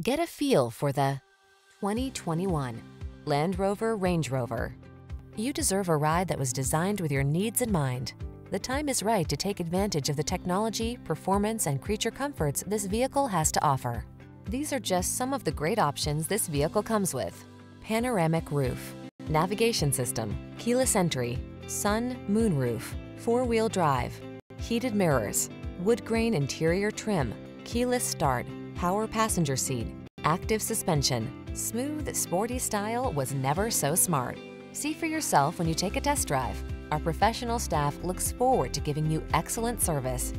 Get a feel for the 2021 Land Rover Range Rover. You deserve a ride that was designed with your needs in mind. The time is right to take advantage of the technology, performance, and creature comforts this vehicle has to offer. These are just some of the great options this vehicle comes with. Panoramic roof, navigation system, keyless entry, sun, moon roof, four-wheel drive, heated mirrors, wood grain interior trim, keyless start, power passenger seat, active suspension. Smooth, sporty style was never so smart. See for yourself when you take a test drive. Our professional staff looks forward to giving you excellent service.